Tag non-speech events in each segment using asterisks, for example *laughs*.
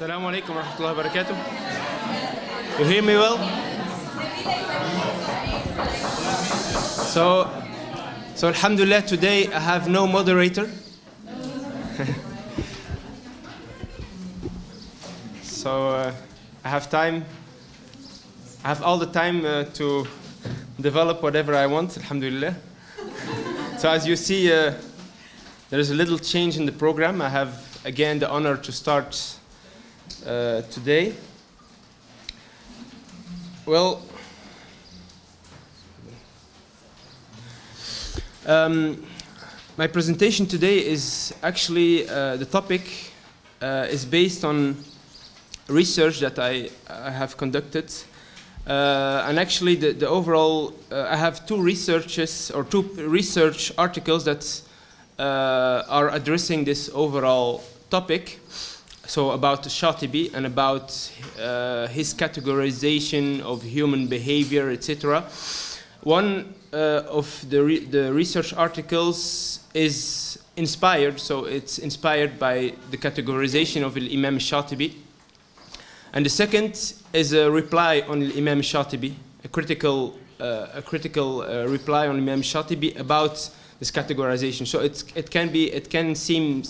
Assalamu alaikum wa rahmatullahi wa barakatuh. You hear me well? So, so alhamdulillah, today I have no moderator. *laughs* so uh, I have time. I have all the time uh, to develop whatever I want, alhamdulillah. so as you see, uh, there is a little change in the program. I have again the honor to start uh, today. Well, um, my presentation today is actually uh, the topic uh, is based on research that I, I have conducted. Uh, and actually, the, the overall, uh, I have two researches or two research articles that uh, are addressing this overall topic. So about Shatibi and about uh, his categorization of human behavior, etc. One uh, of the, re the research articles is inspired, so it's inspired by the categorization of Imam Shatibi. And the second is a reply on Imam Shatibi, a critical, uh, a critical uh, reply on Imam Shatibi about this categorization. So it can be, it can seem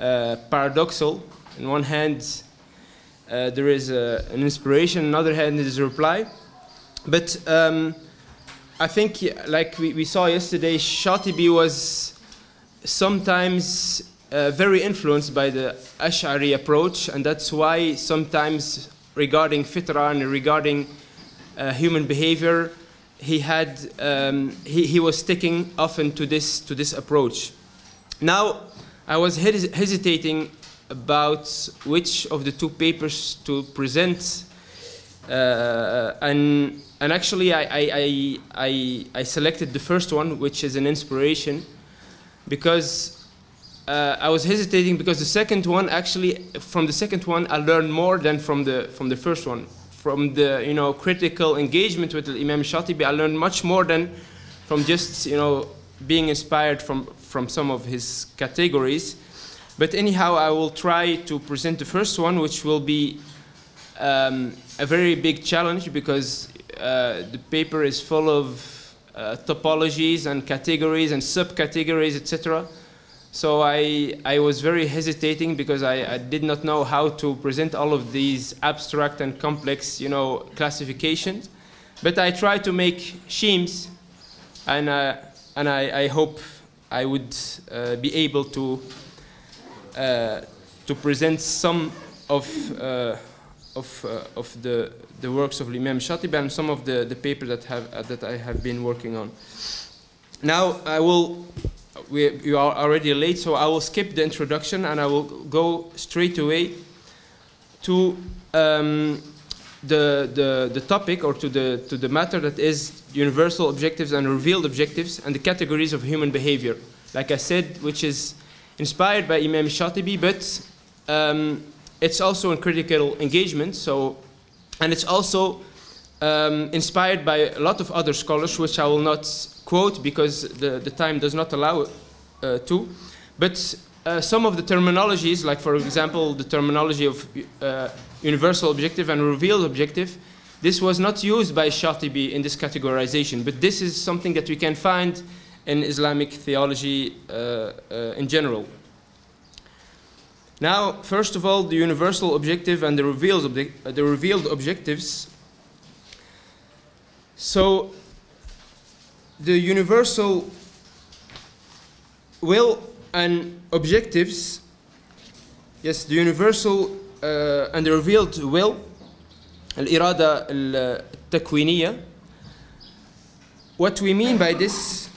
uh, paradoxal. On one hand, uh, there is a, an inspiration. On the other hand, is a reply. But um, I think, like we, we saw yesterday, Shatibi was sometimes uh, very influenced by the Ash'ari approach, and that's why sometimes regarding fitra and regarding uh, human behavior, he had um, he, he was sticking often to this to this approach. Now, I was hes hesitating about which of the two papers to present, uh, and and actually I, I, I, I selected the first one, which is an inspiration, because uh, I was hesitating because the second one actually from the second one I learned more than from the from the first one. From the you know critical engagement with Imam Shatibi, I learned much more than from just you know being inspired from from some of his categories. But anyhow, I will try to present the first one, which will be um, a very big challenge because uh, the paper is full of uh, topologies and categories and subcategories, etc. So I, I was very hesitating because I, I, did not know how to present all of these abstract and complex, you know, classifications. But I tried to make schemes, and, uh, and I, I, hope I would uh, be able to, to present some of, uh, of, uh, of the, the works of Imam Shatib and some of the, the papers that, have, that I have been working on. Now I will we, you are already late, so I will skip the introduction and I will go straight away to um, the, the, the topic or to the, to the matter that is universal objectives and revealed objectives and the categories of human behavior. Like I said, which is inspired by Imam Shatibi, but um, it's also in critical engagement. So, and it's also um, inspired by a lot of other scholars, which I will not quote because the, the time does not allow uh, to. But uh, some of the terminologies, like for example, the terminology of uh, universal objective and revealed objective, this was not used by Shatibi in this categorization, but this is something that we can find in Islamic theology in general. Now, first of all, the universal objective and the revealed, obje the revealed objectives. So, the universal will and objectives, yes, the universal uh, and the revealed will, الإرادة التكوينية. What we mean by this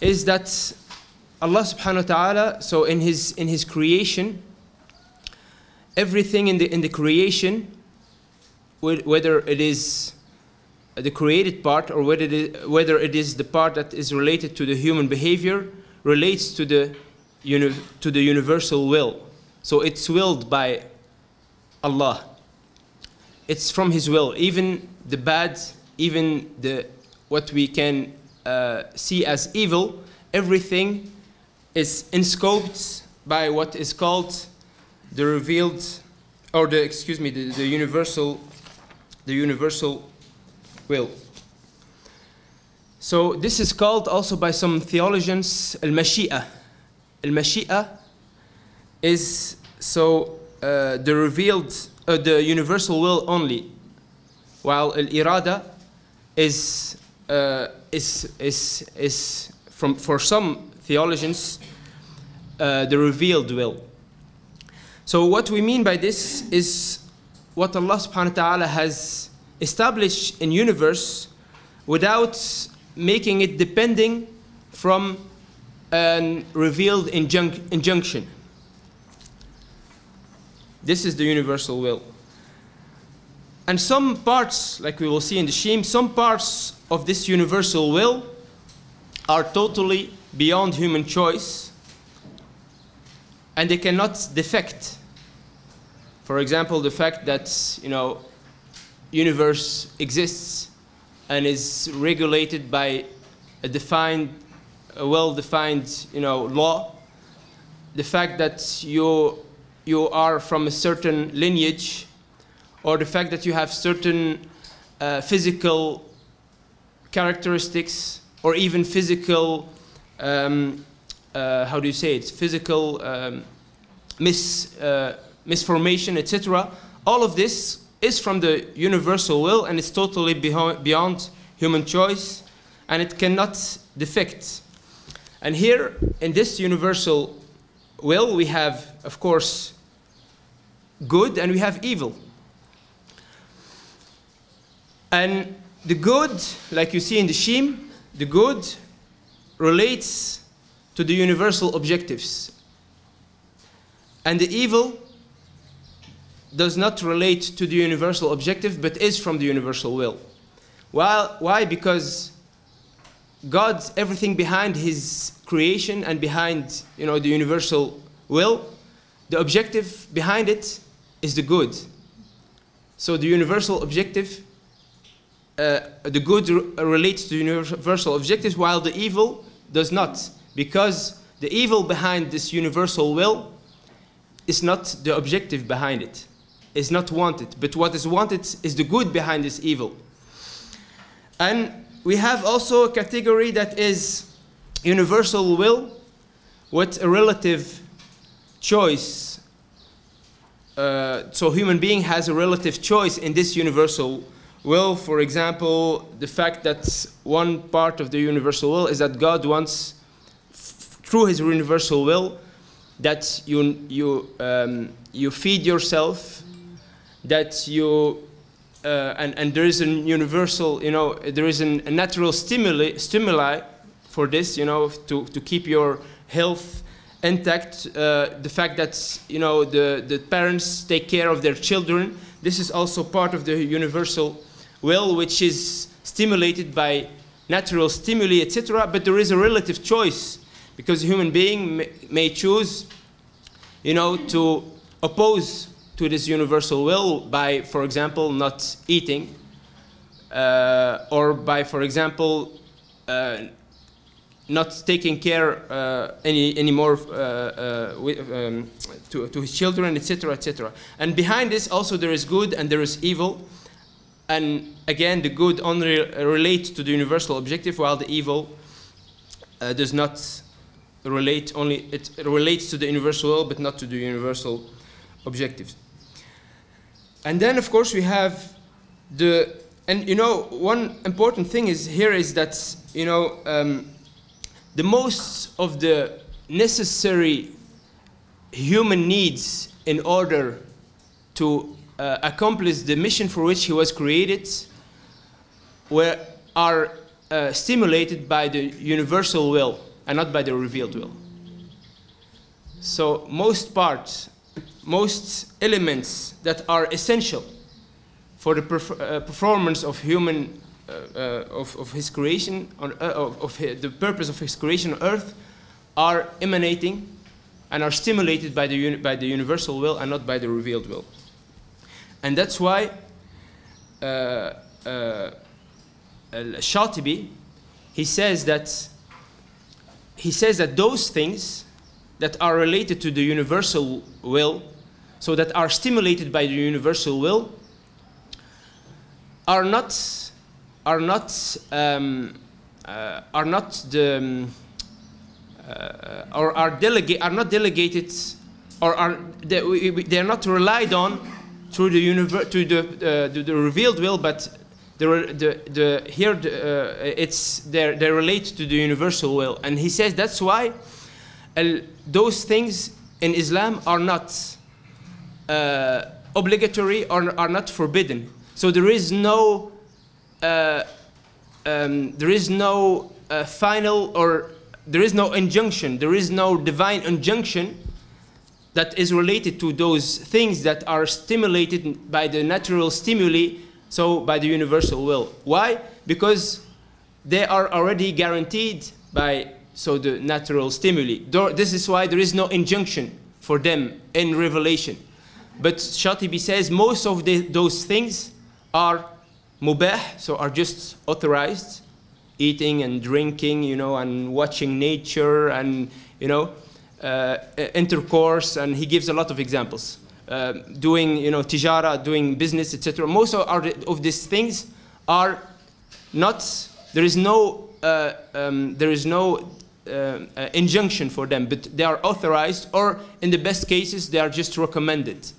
is that Allah subhanahu wa ta'ala, so in his, in his creation, everything in the, in the creation, whether it is the created part or whether it, is, whether it is the part that is related to the human behavior relates to the, to the universal will. So it's willed by Allah. It's from His will. Even the bad, even the, what we can uh, see as evil, everything is inscoped by what is called the revealed, or the excuse me, the, the universal, the universal will. So this is called also by some theologians al-mashi'a. Al-mashi'a is so uh, the revealed, uh, the universal will only, while al-irada is uh, is is is from for some theologians uh, the revealed will. So what we mean by this is what Allah subhanahu wa ta'ala has established in universe without making it depending from an revealed injunc injunction. This is the universal will. And some parts, like we will see in the Shim, some parts of this universal will are totally beyond human choice and they cannot defect. For example, the fact that, you know, universe exists and is regulated by a defined, a well-defined, you know, law. The fact that you, you are from a certain lineage, or the fact that you have certain uh, physical characteristics, or even physical, um, uh, how do you say it, physical um, mis, uh, misformation, etc. All of this is from the universal will and it's totally beyond human choice and it cannot defect. And here in this universal will we have, of course, good and we have evil. And the good, like you see in the Shim, the good relates to the universal objectives. And the evil does not relate to the universal objective, but is from the universal will. Well, why? Because God's everything behind His creation and behind you know the universal will, the objective behind it is the good. So the universal objective, the good re relates to universal objectives, while the evil does not, because the evil behind this universal will is not the objective behind it is not wanted, but what is wanted is the good behind this evil. And we have also a category that is universal will with a relative choice. Uh, so human being has a relative choice in this universal will. For example, the fact that one part of the universal will is that God wants, through his universal will, that you, you, um, you feed yourself that you uh, and, and there is a universal, you know, there is an, a natural stimuli, stimuli for this, you know, to, to keep your health intact. Uh, the fact that, you know, the, the parents take care of their children, this is also part of the universal will, which is stimulated by natural stimuli, etc. But there is a relative choice because a human being may, choose, you know, to oppose to this universal will by, for example, not eating, uh, or by, for example, uh, not taking care uh, any anymore uh, uh, um, to, to his children, etc., etc. And behind this also there is good and there is evil, and again the good only relates to the universal objective, while the evil uh, does not relate only it relates to the universal will, but not to the universal objectives. And then, of course, we have the, and you know, one important thing is here is that, you know, um, the most of the necessary human needs in order to uh, accomplish the mission for which he was created were, are uh, stimulated by the universal will and not by the revealed will. So most parts most elements that are essential for the perf uh, performance of human uh, uh, of, of his creation on, uh, of, of his, the purpose of his creation on earth are emanating and are stimulated by the, by the universal will and not by the revealed will and that's why uh, uh, Shatibi he says that he says that those things that are related to the universal will, so that are stimulated by the universal will, are not are not um, uh, are not the um, uh, or are delegate are not delegated or are they, they are not relied on through the univer- to the, uh, the revealed will, but the the, the here uh, it's they relate to the universal will, and he says that's why al- those things in Islam are not uh, obligatory or are not forbidden. So there is no uh, um, there is no uh, final or there is no injunction, there is no divine injunction that is related to those things that are stimulated by the natural stimuli, so by the universal will. Why? Because they are already guaranteed by so the natural stimuli. This is why there is no injunction for them in Revelation. But Shatibi says most of the, those things are mubah, so are just authorized, eating and drinking, you know, and watching nature and, you know, intercourse, and he gives a lot of examples. Uh, doing, you know, tijara, doing business, etc. Most of, are, of these things are not, there is no, uh, um, there is no uh, uh, injunction for them, but they are authorized, or in the best cases, they are just recommended.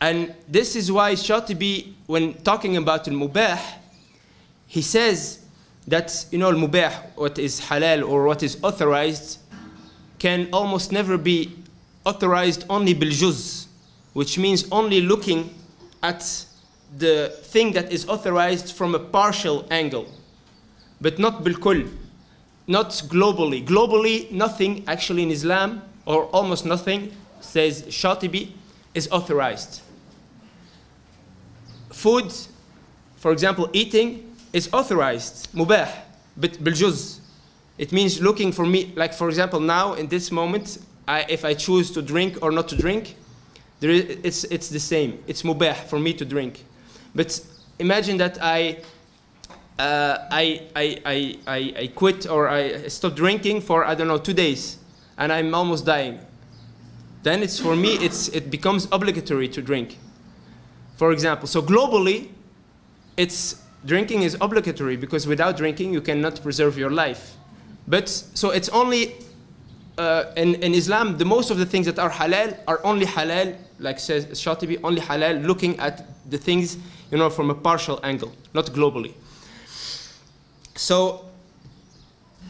And this is why Shatibi, when talking about al-mubah, he says that, you know, al-mubah, what is halal or what is authorized, can almost never be authorized only bil-juz, which means only looking at the thing that is authorized from a partial angle, but not bil-kull, not globally. Globally, nothing actually in Islam, or almost nothing, says Shatibi, is authorized. Food, for example, eating is authorized, mubah, but biljuz. It means looking for me, like for example, now in this moment, I, if I choose to drink or not to drink, it's, it's the same. It's mubah for me to drink. But imagine that I, uh, I, I, I, I, I quit or I stop drinking for, I don't know, two days, and I'm almost dying. Then it's for me, it's, it becomes obligatory to drink for example. So globally, it's drinking is obligatory because without drinking you cannot preserve your life. But so it's only uh, in, in Islam the most of the things that are halal are only halal, like says Shatibi, only halal, looking at the things you know from a partial angle, not globally. So,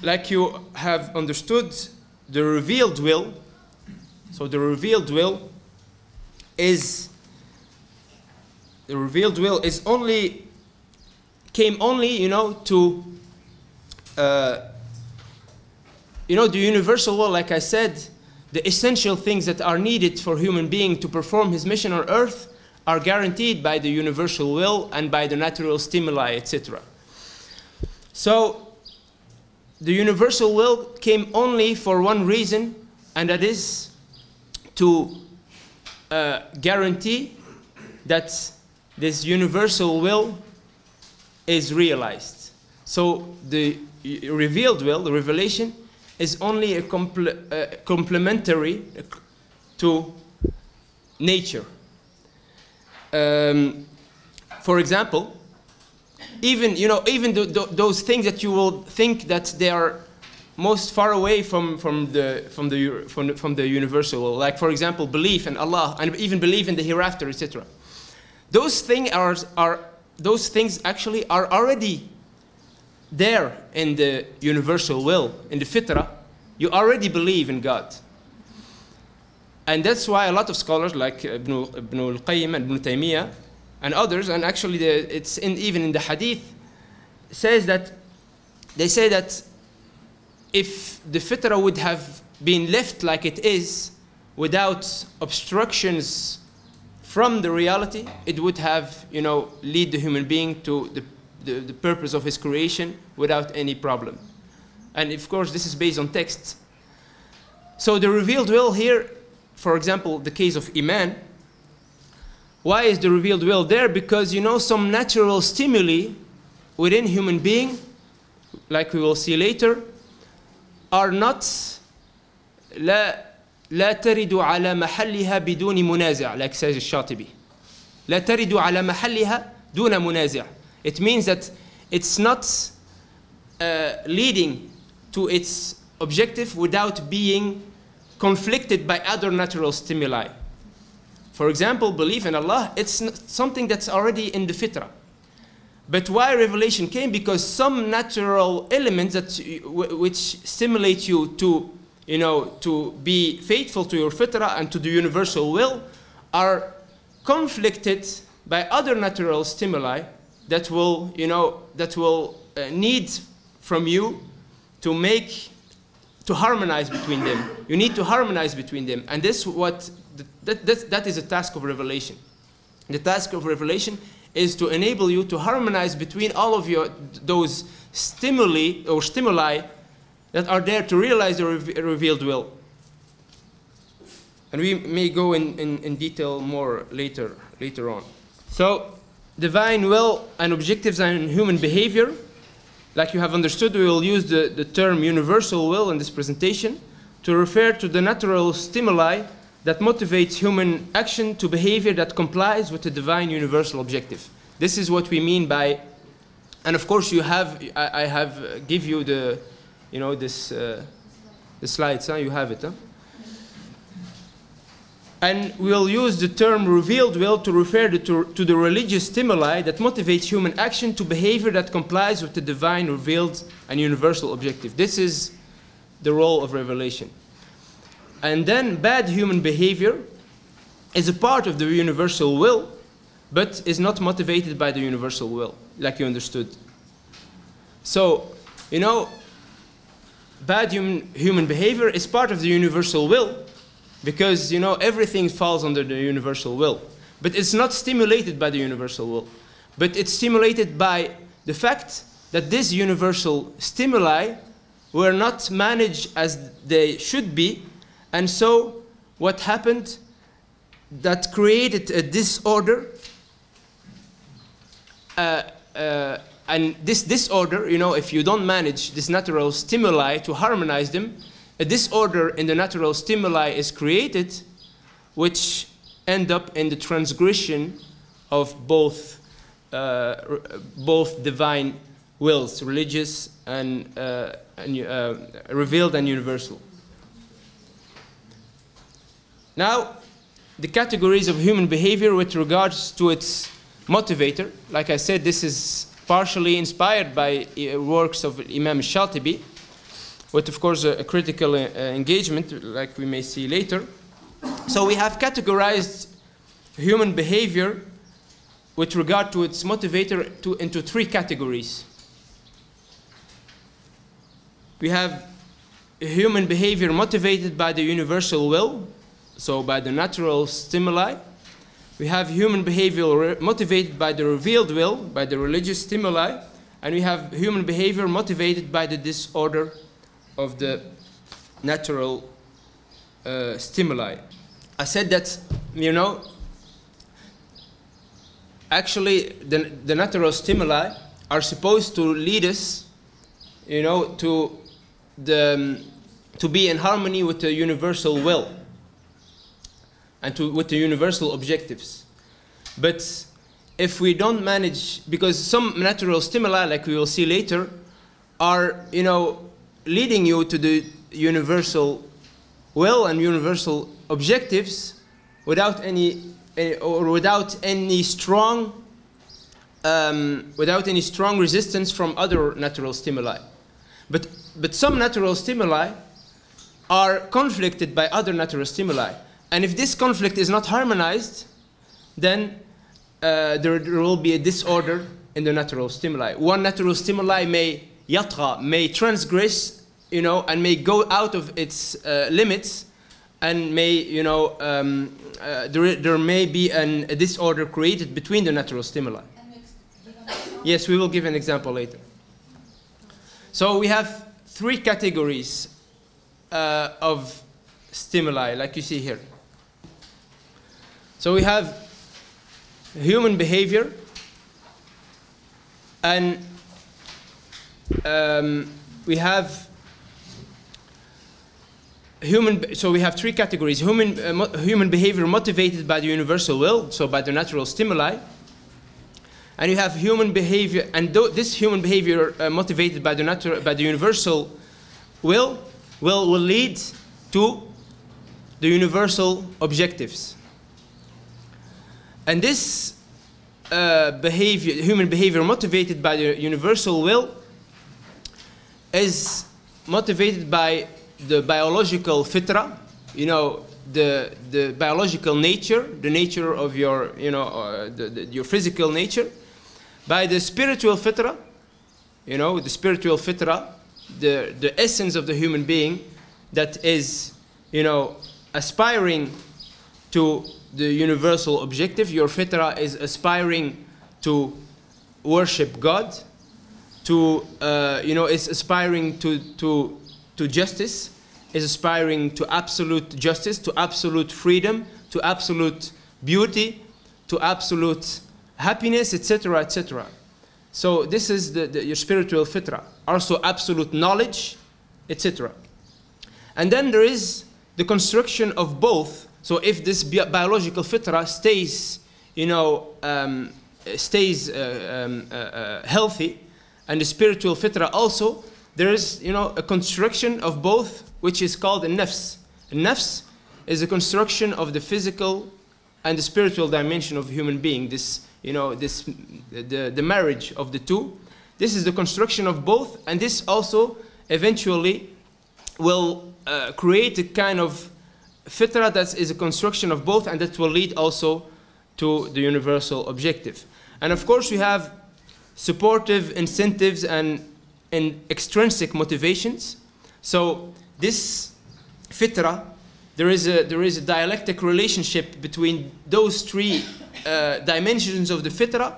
like you have understood, the revealed will. So the revealed will is the revealed will is only came only you know to uh, you know the universal will like i said the essential things that are needed for human being to perform his mission on earth are guaranteed by the universal will and by the natural stimuli etc so the universal will came only for one reason and that is to uh, guarantee that this universal will is realized. So the revealed will, the revelation, is only a comple- uh, complementary to nature. Um, for example, even you know even th- th- those things that you will think that they are most far away from, from, the, from, the, from, the, from the universal like for example belief in Allah and even belief in the hereafter, etc those things are, are those things actually are already there in the universal will in the fitrah you already believe in god. And that's why a lot of scholars like ibn, ibn al-qayyim and ibn taymiyyah and others and actually the, it's in, even in the hadith says that they say that if the fitrah would have been left like it is without obstructions from the reality, it would have, you know, lead the human being to the, the, the purpose of his creation without any problem. And of course, this is based on texts. So the revealed will here, for example, the case of Iman, why is the revealed will there? Because, you know, some natural stimuli within human being, like we will see later, are not لا لا ترد على محلها بدون منازع like says الشاطبي لا ترد على محلها دون منازع it means that it's not uh, leading to its objective without being conflicted by other natural stimuli for example belief in Allah it's something that's already in the fitrah but why revelation came? Because some natural elements that which stimulate you to, you know, to be faithful to your fitrah and to the universal will, are conflicted by other natural stimuli that will, you know, that will uh, need from you to make, to harmonize between them. You need to harmonize between them, and this what that, that, that is a task of revelation. The task of revelation is to enable you to harmonize between all of your those stimuli or stimuli that are there to realize the reve- revealed will. And we may go in, in, in detail more later later on. So divine will and objectives and human behavior, like you have understood, we will use the, the term universal will in this presentation to refer to the natural stimuli that motivates human action to behavior that complies with the divine universal objective. This is what we mean by, and of course you have, I, I have uh, give you the, you know, this, uh, the slides, huh? you have it, huh? And we'll use the term revealed will to refer to, to the religious stimuli that motivates human action to behavior that complies with the divine revealed and universal objective. This is the role of revelation. And then bad human behavior is a part of the universal will, but is not motivated by the universal will, like you understood. So, you know, bad human, human behavior is part of the universal will because, you know, everything falls under the universal will. But it's not stimulated by the universal will. But it's stimulated by the fact that this universal stimuli were not managed as they should be. And so, what happened that created a disorder uh, uh, and this disorder, you know, if you don't manage this natural stimuli to harmonize them, a disorder in the natural stimuli is created, which end up in the transgression of both, uh, both divine wills, religious and, uh, and uh, revealed and universal. Now, the categories of human behavior with regards to its motivator. Like I said, this is partially inspired by uh, works of Imam Shatibi, with, of course, a, a critical uh, engagement, like we may see later. So we have categorized human behavior with regard to its motivator to, into three categories. We have human behavior motivated by the universal will, so by the natural stimuli. We have human behavior motivated by the revealed will, by the religious stimuli, and we have human behavior motivated by the disorder of the natural uh, stimuli. I said that, you know, actually the, the natural stimuli are supposed to lead us, you know, to, the, um, to be in harmony with the universal will and to, with the universal objectives. But if we don't manage, because some natural stimuli, like we will see later, are, you know, leading you to the universal will and universal objectives without any, eh, or without any strong, um, without any strong resistance from other natural stimuli. But, but some natural stimuli are conflicted by other natural stimuli. And if this conflict is not harmonized, then uh, there, there will be a disorder in the natural stimuli. One natural stimuli may yatra, may transgress, you know, and may go out of its uh, limits, and may, you know, um, uh, there, there may be an, a disorder created between the natural stimuli. Yes, we will give an example later. So we have three categories uh, of stimuli, like you see here. So we have human behavior, and um, we have human, so we have three categories. Human, uh, human behavior motivated by the universal will, so by the natural stimuli. And you have human behavior, and this human behavior uh, motivated by the, natural, by the universal will, will will lead to the universal objectives. And this uh, behavior, human behavior motivated by the universal will, is motivated by the biological fitra, you know, the, the biological nature, the nature of your, you know, uh, the, the, your physical nature, by the spiritual fitra, you know, the spiritual fitra, the, the essence of the human being that is, you know, aspiring to the universal objective. Your fitra is aspiring to worship God, to, uh, you know, is aspiring to, to, to justice, is aspiring to absolute justice, to absolute freedom, to absolute beauty, to absolute happiness, etc., etc. So this is the, the, your spiritual fitra. Also absolute knowledge, etc. And then there is the construction of both. So if this bi- biological fitra stays, you know, um, stays uh, um, uh, uh, healthy, and the spiritual fitra also, there is, you know, a construction of both, which is called a nafs. A nafs is a construction of the physical and the spiritual dimension of human being. This, you know, this, the, the marriage of the two. This is the construction of both, and this also eventually will uh, create a kind of fitra that is a construction of both, and that will lead also to the universal objective. And of course, we have supportive incentives and, and extrinsic motivations. So this fitra, there is a, there is a dialectic relationship between those three uh, dimensions of the fitra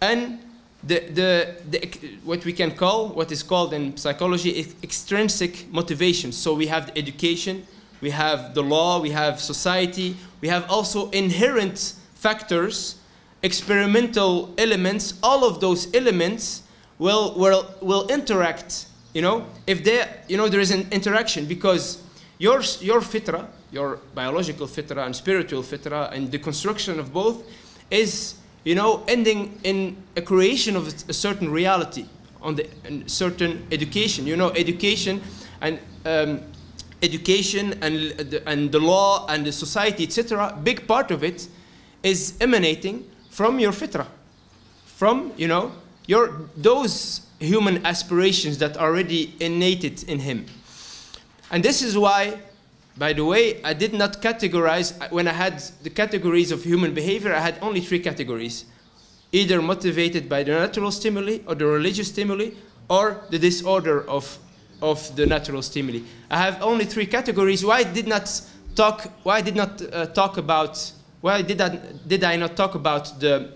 and the, the, the, what we can call, what is called in psychology, ex- extrinsic motivations. So we have education, we have the law, we have society, we have also inherent factors, experimental elements. All of those elements will, will, will interact, you know, if they, you know, there is an interaction because your, your fitra, your biological fitra and spiritual fitra and the construction of both is you know, ending in a creation of a certain reality, on the certain education. You know, education and um, education and and the law and the society, etc. Big part of it is emanating from your fitra, from you know your those human aspirations that are already innated in him. And this is why, by the way, I did not categorize, when I had the categories of human behavior, I had only three categories either motivated by the natural stimuli or the religious stimuli or the disorder of, of the natural stimuli. I have only three categories. Why did not talk, why did not uh, talk about, why did I, did I not talk about the,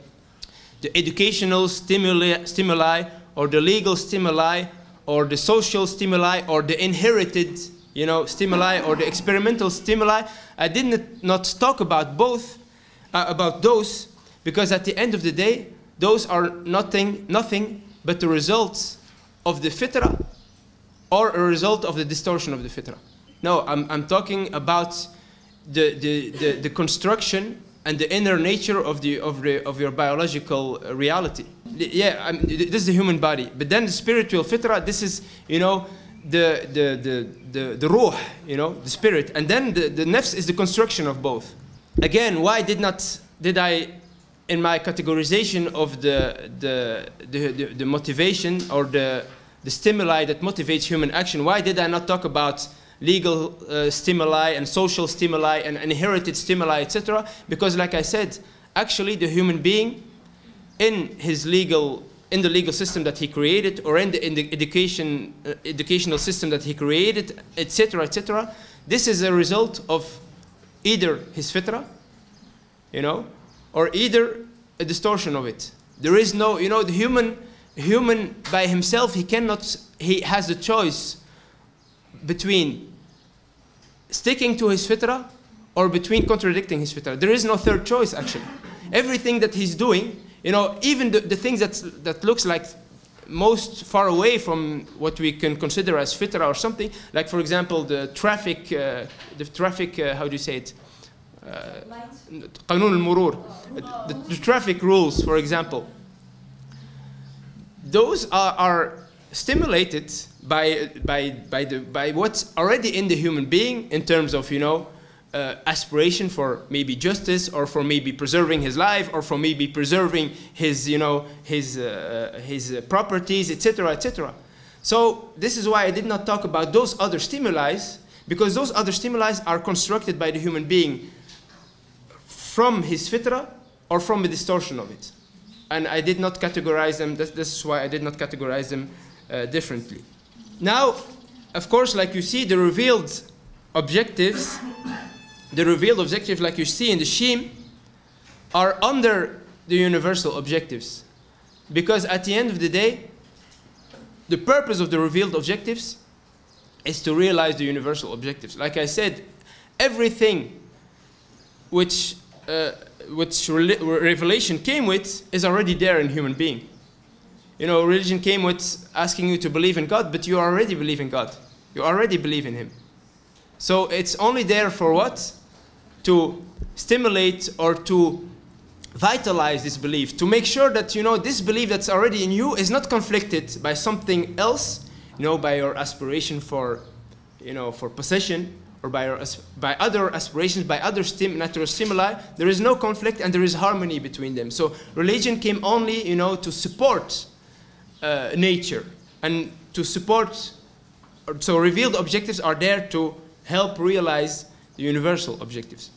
the educational stimuli, stimuli or the legal stimuli or the social stimuli or the inherited you know, stimuli or the experimental stimuli. I did not talk about both, uh, about those, because at the end of the day, those are nothing, nothing but the results of the fitra or a result of the distortion of the fitra. No, I'm, I'm talking about the, the, the, the construction and the inner nature of, the, of, the, of your biological uh, reality. Yeah, I mean, this is the human body. But then the spiritual fitra, this is, you know, the, the, the, the, the ruh, you know, the spirit. And then the, the nafs is the construction of both. Again, why did not, did I, in my categorization of the, the, the, the, the motivation or the, the stimuli that motivates human action, why did I not talk about legal uh, stimuli and social stimuli and inherited stimuli, etc.? Because, like I said, actually the human being in his legal in the legal system that he created or in the, in the education, uh, educational system that he created, etc., etc. This is a result of either his fitra, you know, or either a distortion of it. There is no, you know, the human, human by himself, he cannot, he has a choice between sticking to his fitra or between contradicting his fitra. There is no third choice, actually. Everything that he's doing, you know, even the, the things that, that looks like most far away from what we can consider as fitra or something. Like, for example, the traffic, uh, the traffic, uh, how do you say it? قانون المرور, the, the traffic rules, for example. Those are, are stimulated by, by, by, the, by what's already in the human being in terms of, you know, uh, aspiration for maybe justice or for maybe preserving his life or for maybe preserving his, you know, his, uh, his uh, properties, etc., etc. So this is why I did not talk about those other stimuli because those other stimuli are constructed by the human being from his fitra or from a distortion of it. And I did not categorize them, this, this is why I did not categorize them uh, differently. Now, of course, like you see, the revealed objectives the revealed objectives like you see in the Shim are under the universal objectives. Because at the end of the day, the purpose of the revealed objectives is to realize the universal objectives. Like I said, everything which, uh, which re revelation came with is already there in human being. You know, religion came with asking you to believe in God, but you already believe in God. You already believe in Him. So it's only there for what? to stimulate or to vitalize this belief, to make sure that you know this belief that's already in you is not conflicted by something else, you know, by your aspiration for, you know, for possession or by, your, by other aspirations, by other stim natural stimuli. There is no conflict and there is harmony between them. So religion came only, you know, to support uh, nature and to support. So revealed objectives are there to help realize the universal objectives.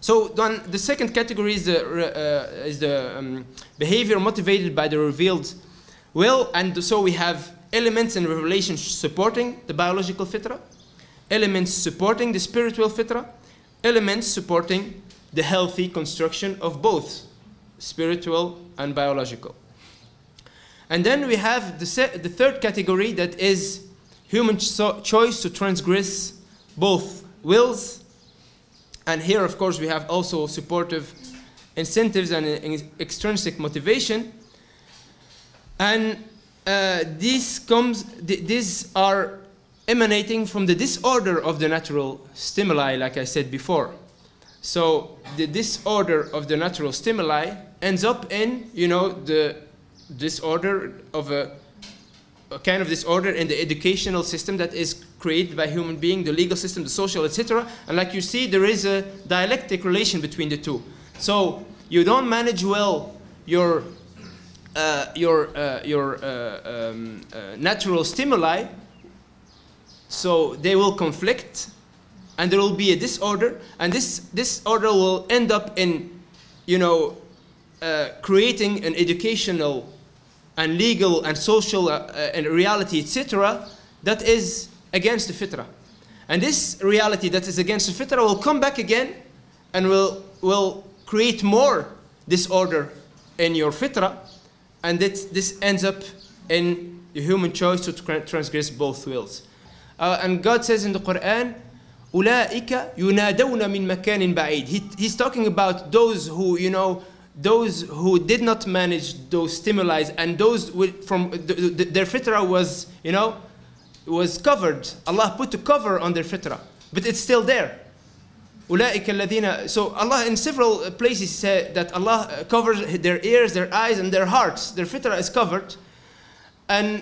So then the second category is the, uh, is the um, behavior motivated by the revealed will, and so we have elements and revelations supporting the biological fitra, elements supporting the spiritual fitra, elements supporting the healthy construction of both spiritual and biological. And then we have the, the third category that is human cho choice to transgress both wills and here, of course, we have also supportive incentives and extrinsic motivation. And uh, these, comes, th these are emanating from the disorder of the natural stimuli, like I said before. So the disorder of the natural stimuli ends up in, you know, the disorder of a a kind of disorder in the educational system that is created by human being, the legal system, the social, etc. And like you see, there is a dialectic relation between the two. So you don't manage well your uh, your uh, your uh, um, uh, natural stimuli, so they will conflict, and there will be a disorder, and this disorder will end up in, you know, uh, creating an educational and legal and social uh, uh and reality, etc., that is against the fitrah. And this reality that is against the fitrah will come back again and will, will create more disorder in your fitrah, and this, this ends up in the human choice to transgress both wills. Uh, and God says in the Quran, أولئك ينادون من مكان بعيد. He, he's talking about those who, you know, those who did not manage those stimuli and those from the, the, their fitrah was, you know, was covered. Allah put a cover on their fitrah, but it's still there. So Allah in several places said that Allah covers their ears, their eyes, and their hearts. Their fitrah is covered. And,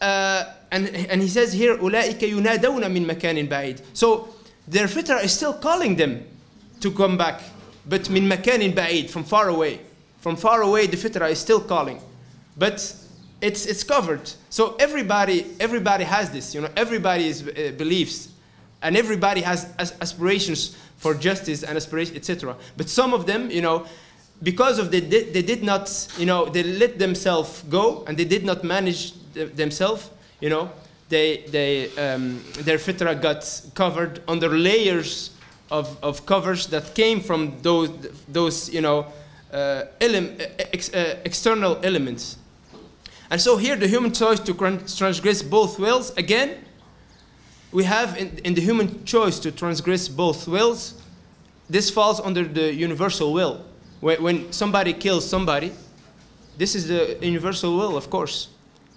uh, and, and he says here, أولئك ينادون من مكان بعيد. So their fitrah is still calling them to come back but min makanin ba'id, from far away. From far away, the fitra is still calling. But it's, it's covered. So everybody, everybody has this, you know, everybody is, uh, believes. And everybody has as aspirations for justice and aspiration, etc. But some of them, you know, because of the, they did not, you know, they let themselves go and they did not manage themselves, you know, they, they, um, their fitra got covered under layers of, of covers that came from those, those you know, uh, ex uh, external elements. And so here the human choice to transgress both wills, again, we have in, in the human choice to transgress both wills, this falls under the universal will. When, when somebody kills somebody, this is the universal will, of course.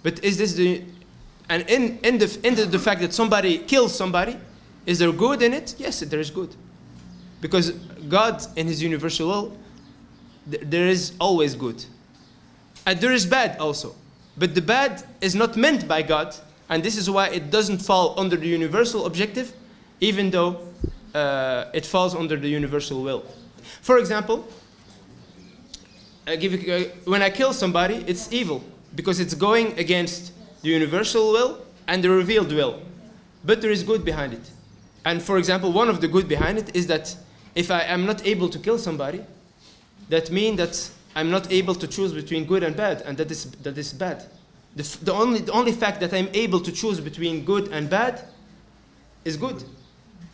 But is this the and in, in, the, in the, the fact that somebody kills somebody, is there good in it? Yes, there is good. Because God, in His universal will, th- there is always good. And there is bad also. But the bad is not meant by God, and this is why it doesn't fall under the universal objective, even though uh, it falls under the universal will. For example, I give you, uh, when I kill somebody, it's evil because it's going against the universal will and the revealed will. But there is good behind it. And for example, one of the good behind it is that if I am not able to kill somebody, that means that I'm not able to choose between good and bad, and that is, that is bad. The, the, only, the only fact that I'm able to choose between good and bad is good.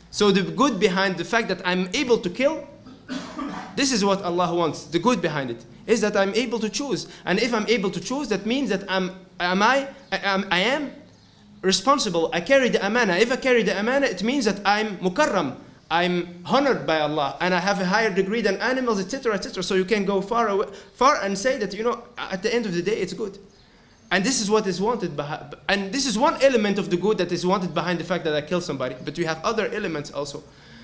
So the good behind the fact that I'm able to kill, this is what Allah wants. The good behind it is that I'm able to choose. And if I'm able to choose, that means that I'm, am I, I, am, I am responsible. I carry the amana. If I carry the amana, it means that I'm mukarram. I'm honored by Allah and I have a higher degree than animals, etc., etc. So you can go far away, far and say that you know at the end of the day it's good. And this is what is wanted behind, and this is one element of the good that is wanted behind the fact that I kill somebody. But we have other elements also.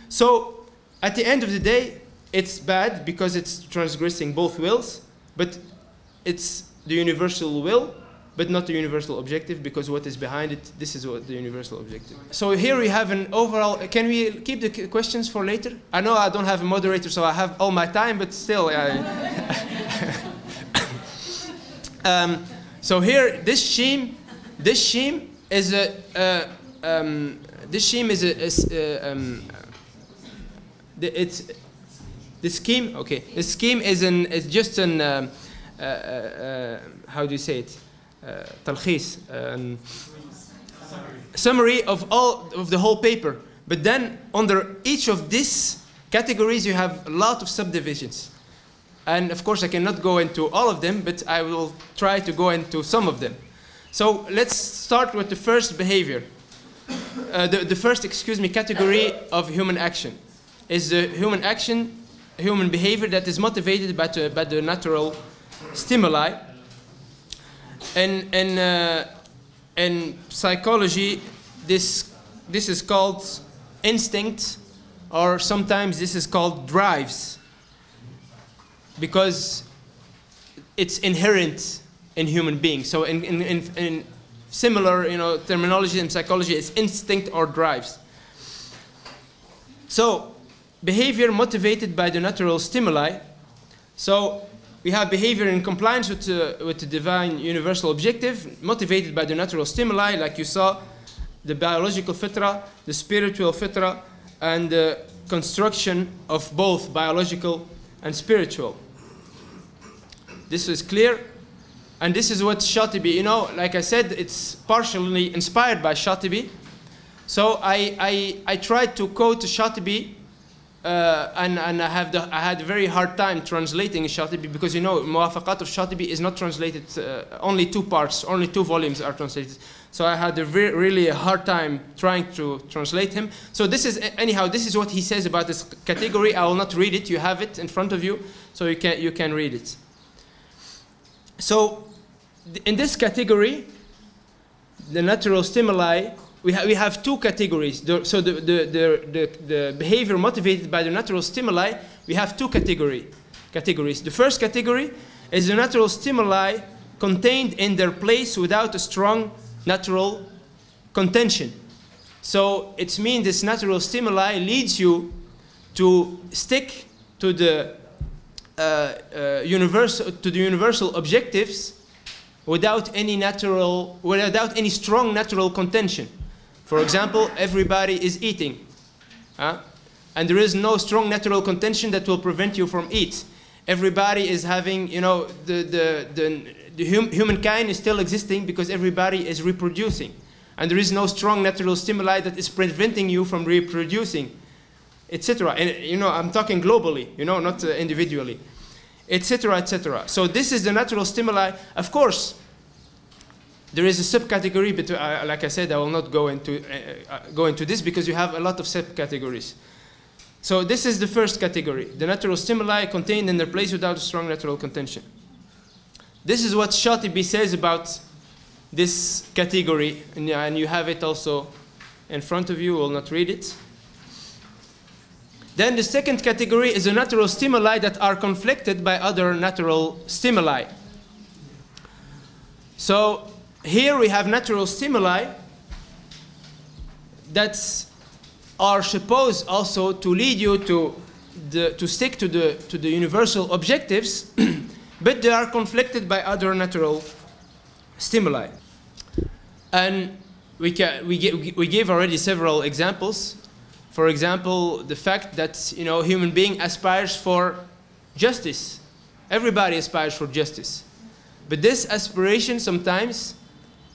So at the end of the day, it's bad because it's transgressing both wills, but it's the universal will, but not the universal objective because what is behind it, this is what the universal objective. So here we have an overall. Can we keep the questions for later? I know I don't have a moderator, so I have all my time, but still. I, *laughs* um, so here, this shim, this shim is a. Um, this shim is a. Uh, um, the, it's the scheme. Okay, the scheme is an. Is just an. Um, uh, uh, uh, how do you say it? Uh, talkhis, um, summary of all of the whole paper. But then under each of these categories, you have a lot of subdivisions. And of course, I cannot go into all of them, but I will try to go into some of them. So let's start with the first behavior. Uh, the, the first, excuse me, category of human action is the human action, human behavior that is motivated by the, by the natural stimuli and, and uh, in psychology, this, this is called instinct, or sometimes this is called drives, because it's inherent in human beings. So, in, in, in, in similar you know, terminology in psychology, it's instinct or drives. So, behavior motivated by the natural stimuli. So, we have behavior in compliance with, uh, with the divine universal objective, motivated by the natural stimuli, like you saw, the biological fitra, the spiritual fitra, and the construction of both biological and spiritual. This is clear, and this is what Shatibi, you know, like I said, it's partially inspired by Shatibi. So I, I, I tried to quote Shatibi uh, and, and I, have the, I had a very hard time translating Shatibi because you know Muwafaqat of Shatibi is not translated, uh, only two parts, only two volumes are translated. So I had a re- really a hard time trying to translate him. So this is, anyhow, this is what he says about this category. I will not read it, you have it in front of you, so you can, you can read it. So th- in this category, the natural stimuli we, ha- we have two categories. The, so the, the, the, the, behavior motivated by the natural stimuli, we have two category, categories. The first category is the natural stimuli contained in their place without a strong natural contention. So it means this natural stimuli leads you to stick to the uh, uh, universal to the universal objectives without any natural without any strong natural contention. For example, everybody is eating, huh? and there is no strong natural contention that will prevent you from eat. Everybody is having, you know, the, the, the, the hum, humankind is still existing because everybody is reproducing. And there is no strong natural stimuli that is preventing you from reproducing, etc. And, you know, I'm talking globally, you know, not uh, individually, etc., etc. So this is the natural stimuli. Of course, there is a subcategory, but uh, like I said, I will not go into, uh, uh, go into this because you have a lot of subcategories. So this is the first category, the natural stimuli contained in their place without a strong natural contention. This is what Shatibi says about this category, and, and you have it also in front of you, will not read it. Then the second category is the natural stimuli that are conflicted by other natural stimuli. So here we have natural stimuli that are supposed also to lead you to, the, to stick to the, to the universal objectives, *clears throat* but they are conflicted by other natural stimuli. And we, can, we, we gave already several examples. For example, the fact that you know, human being aspires for justice. Everybody aspires for justice. But this aspiration sometimes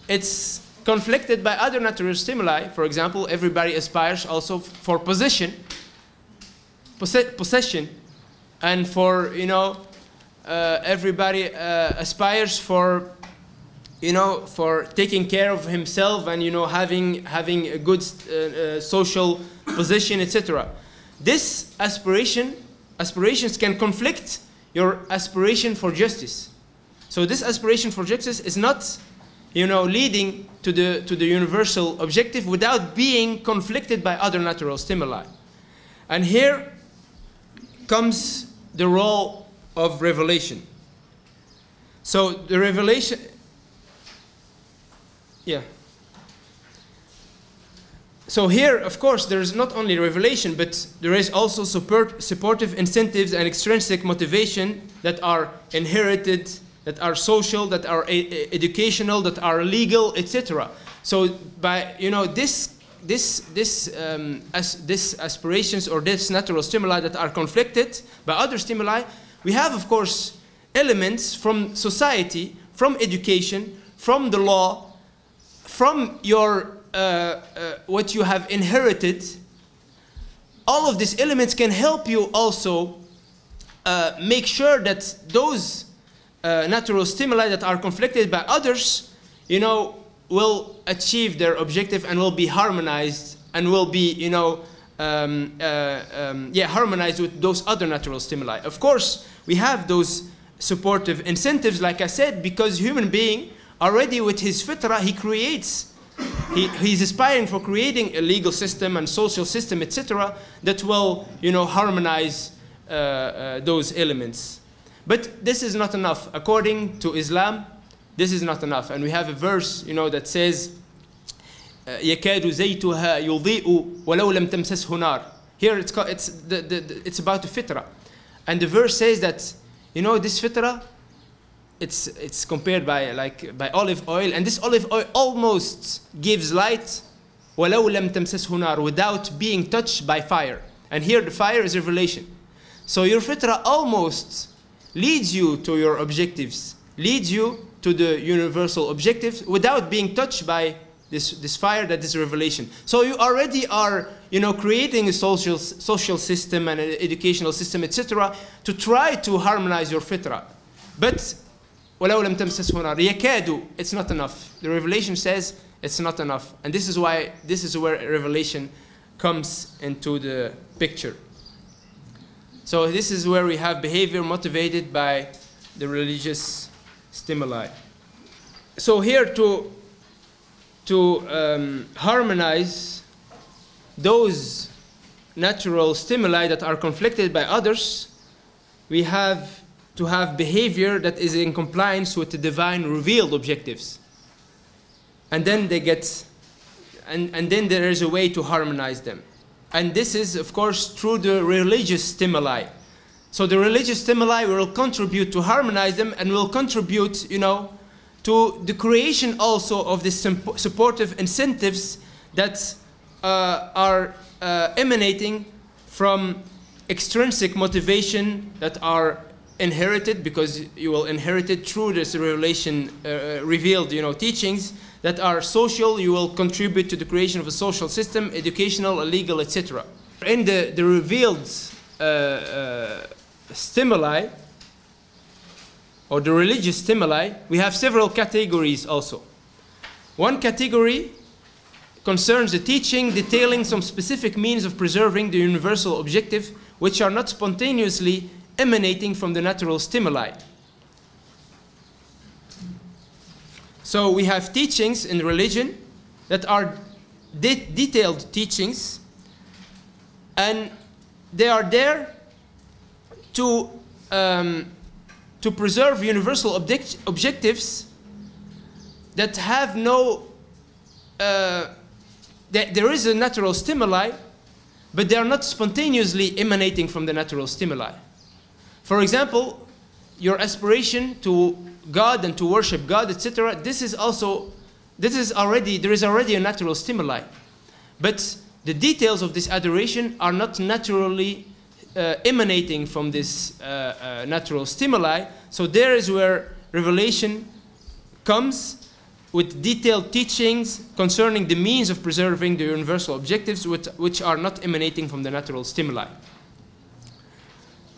it's conflicted by other natural stimuli. For example, everybody aspires also for position, possession, and for you know, uh, everybody uh, aspires for you know, for taking care of himself and you know having having a good uh, uh, social position, etc. This aspiration aspirations can conflict your aspiration for justice. So this aspiration for justice is not, you know, leading to the to the universal objective without being conflicted by other natural stimuli. And here comes the role of revelation. So the revelation yeah. So here, of course, there is not only revelation, but there is also support, supportive incentives and extrinsic motivation that are inherited, that are social, that are educational, that are legal, etc. So by you know this this this um, as this aspirations or this natural stimuli that are conflicted by other stimuli, we have of course elements from society, from education, from the law, from your uh, uh, what you have inherited, all of these elements can help you also uh, make sure that those uh, natural stimuli that are conflicted by others, you know, will achieve their objective and will be harmonized and will be, you know, um, uh, um, yeah, harmonized with those other natural stimuli. Of course, we have those supportive incentives, like I said, because human being already with his fitrah, he creates, he, he's aspiring for creating a legal system and social system, etc., that will, you know, harmonize uh, uh, those elements. But this is not enough. According to Islam, this is not enough. And we have a verse, you know, that says, يكاد زيتها يضيء ولو لم تمسسه نار. Here it's, called, it's, the, the, it's about the fitrah. And the verse says that, you know, this fitrah, it's, it's compared by, like, by olive oil, and this olive oil almost gives light وَلَوْ لَمْ تَمْسَسْهُ نَارٌ without being touched by fire. And here the fire is revelation. So your fitrah almost leads you to your objectives, leads you to the universal objectives without being touched by this, this fire that is revelation. So you already are you know, creating a social, social system and an educational system, etc., to try to harmonize your fitrah. But ولو لم تمسسه نار يكاد it's not enough the revelation says it's not enough and this is why this is where revelation comes into the picture so this is where we have behavior motivated by the religious stimuli so here to to um, harmonize those natural stimuli that are conflicted by others we have to have behavior that is in compliance with the divine revealed objectives. And then they get, and, and then there is a way to harmonize them. And this is, of course, through the religious stimuli. So the religious stimuli will contribute to harmonize them and will contribute, you know, to the creation also of the supportive incentives that uh, are uh, emanating from extrinsic motivation that are inherited because you will inherit it through this revelation uh, revealed you know teachings that are social you will contribute to the creation of a social system educational legal etc in the, the revealed uh, uh, stimuli or the religious stimuli we have several categories also one category concerns the teaching detailing some specific means of preserving the universal objective which are not spontaneously emanating from the natural stimuli. So we have teachings in religion that are de- detailed teachings, and they are there to, um, to preserve universal object- objectives that have no, uh, there is a natural stimuli, but they are not spontaneously emanating from the natural stimuli. For example, your aspiration to God and to worship God, etc., this is also, this is already, there is already a natural stimuli. But the details of this adoration are not naturally uh, emanating from this uh, uh, natural stimuli. So there is where revelation comes with detailed teachings concerning the means of preserving the universal objectives which, which are not emanating from the natural stimuli.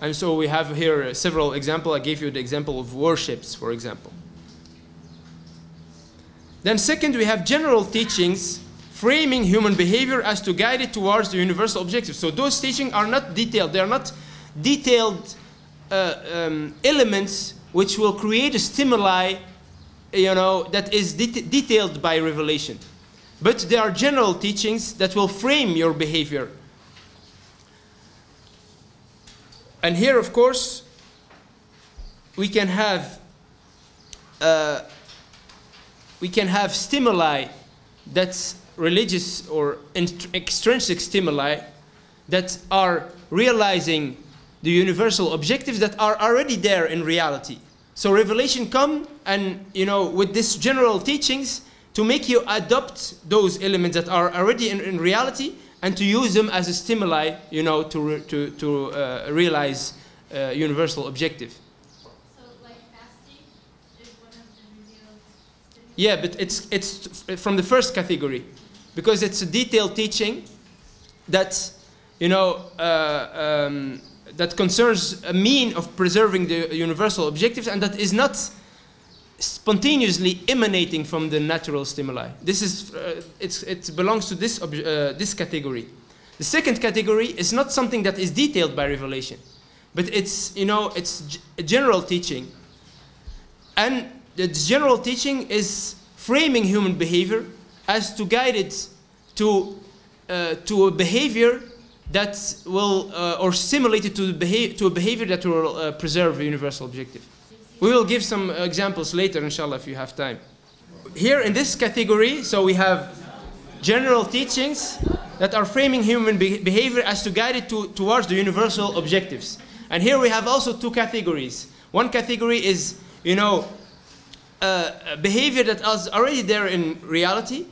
And so we have here several examples. I gave you the example of worships, for example. Then second, we have general teachings framing human behavior as to guide it towards the universal objective. So those teachings are not detailed. They are not detailed uh, um, elements which will create a stimuli, you know, that is det- detailed by revelation. But there are general teachings that will frame your behavior. And here, of course, we can have uh, we can have stimuli that's religious or extrinsic stimuli that are realizing the universal objectives that are already there in reality. So revelation come and you know with this general teachings to make you adopt those elements that are already in, in reality and to use them as a stimuli, you know, to re- to to uh, realize uh, universal objective. So, like fasting is one of the. Yeah, but it's it's from the first category, because it's a detailed teaching that you know uh, um, that concerns a mean of preserving the universal objectives, and that is not spontaneously emanating from the natural stimuli. This is uh, it belongs to this uh, this category. The second category is not something that is detailed by revelation, but it's you know it's general teaching and the general teaching is framing human behavior as to guide it to, uh, to a behavior that will, uh, or stimulate it to, to a behavior that will uh, preserve a universal objective. We will give some examples later, inshallah, if you have time. Here in this category, so we have general teachings that are framing human be- behavior as to guide it to, towards the universal objectives. And here we have also two categories. One category is, you know, uh, behavior that is already there in reality,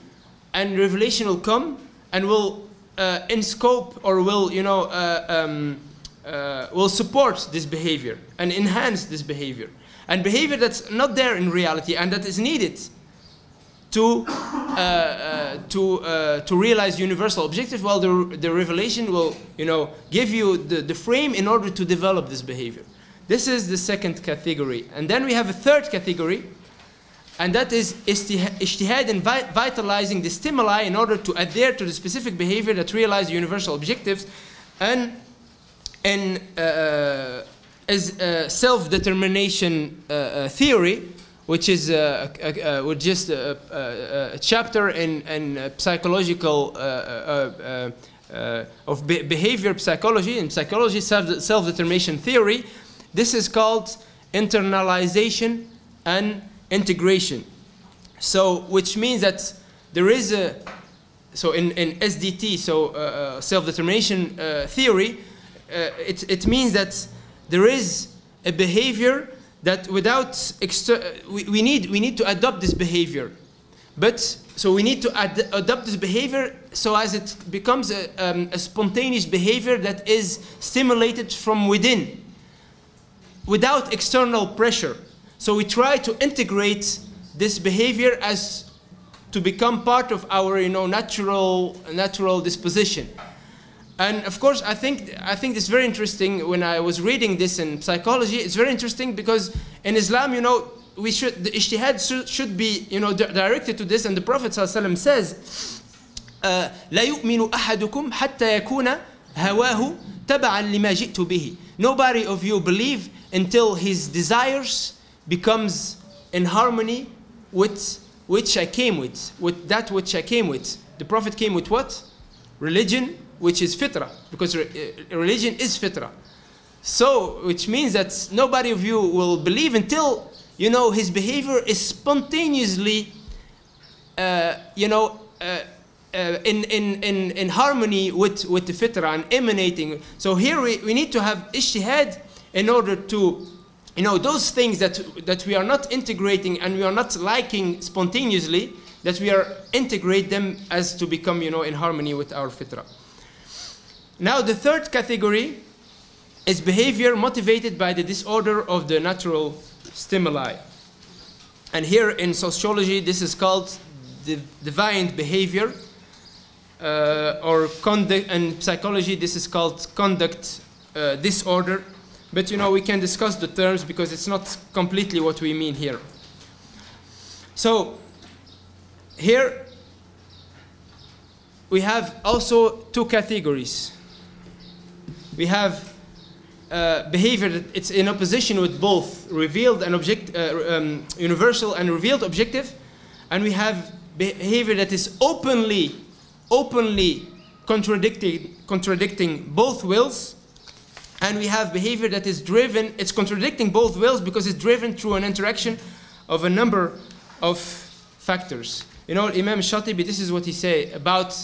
and revelation will come and will, uh, in scope, or will, you know, uh, um, uh, will support this behavior and enhance this behavior. And behavior that's not there in reality and that is needed to, uh, uh, to, uh, to realize universal objectives, well, the, the revelation will, you know, give you the, the frame in order to develop this behavior. This is the second category. And then we have a third category, and that is ijtihad in vi- vitalizing the stimuli in order to adhere to the specific behavior that realize universal objectives and in uh, self-determination uh, uh, theory, which is uh, just a, a, chapter in, in uh, psychological uh, of be- behavior psychology and psychology self- self-determination theory. This is called internalization and integration. So, which means that there is a so in, in SDT, so self-determination theory, it, it means that there is a behavior that without exter- we, we need we need to adopt this behavior, but so we need to ad- adopt this behavior so as it becomes a, um, a spontaneous behavior that is stimulated from within, without external pressure. So we try to integrate this behavior as to become part of our you know natural natural disposition and of course i think i think it's very interesting when i was reading this in psychology it's very interesting because in islam you know we should the ijtihad should, should be you know di- directed to this and the prophet ﷺ says uh, لا يؤمن أحدكم حتى يكون هواه تبعا لما جئت به nobody of you believe until his desires becomes in harmony with which I came with, with that which I came with. The Prophet came with what? Religion, which is fitra, because re- uh, religion is fitra. So, which means that nobody of you will believe until you know his behavior is spontaneously, uh, you know, uh, uh, in, in, in, in harmony with, with the fitra and emanating. So here we, we need to have ijtihad in order to, you know, those things that, that we are not integrating and we are not liking spontaneously, that we are integrate them as to become, you know, in harmony with our fitra. Now the third category is behavior motivated by the disorder of the natural stimuli. And here in sociology, this is called the deviant behavior, uh, or conduct, psychology, this is called conduct uh, disorder. But you know, we can discuss the terms because it's not completely what we mean here. So, here we have also two categories. We have uh, behavior that it's in opposition with both revealed and object, uh, um, universal and revealed objective, and we have behavior that is openly, openly contradicting, contradicting both wills, and we have behavior that is driven, it's contradicting both wills because it's driven through an interaction of a number of factors. You know, Imam Shatibi, this is what he say about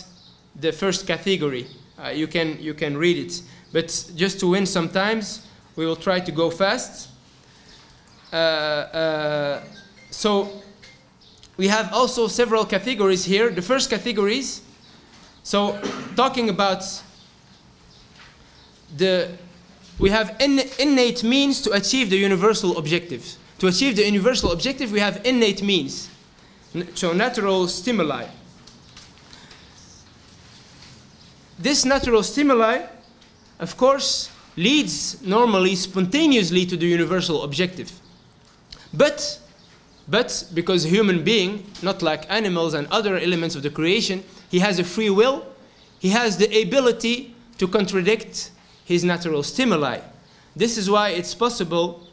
the first category. Uh, you, can, you can read it. But just to win sometimes, we will try to go fast. Uh, uh, so we have also several categories here. The first categories, so talking about the, we have in, innate means to achieve the universal objective. To achieve the universal objective, we have innate means. So natural stimuli. This natural stimuli of course, leads normally spontaneously to the universal objective. But, but because a human being, not like animals and other elements of the creation, he has a free will, he has the ability to contradict his natural stimuli. This is why it's possible